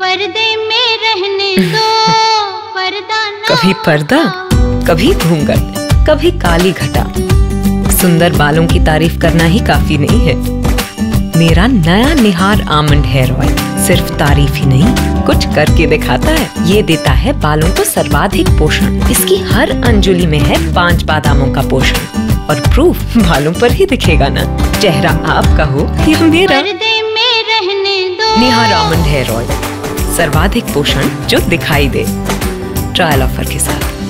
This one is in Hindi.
पर्दे में रहने दो पर्दा ना कभी पर्दा कभी घूंघट कभी काली घटा। सुंदर बालों की तारीफ़ करना ही काफ़ी नहीं है। मेरा नया निहार आमंड हेयर ऑयल सिर्फ़ तारीफ़ ही नहीं कुछ करके दिखाता है। ये देता है बालों को सर्वाधिक पोषण। इसकी हर अंजुली में है पाँच बादामों का पोषण। और प्रूफ बालों पर ही दिखेगा ना। चेहरा आपका हो या मेरा। पर्दे में रहने दो। निहार आमंड हेयर ऑयल सर्वाधिक पोषण जो दिखाई दे। ट्रायल ऑफ़र के साथ।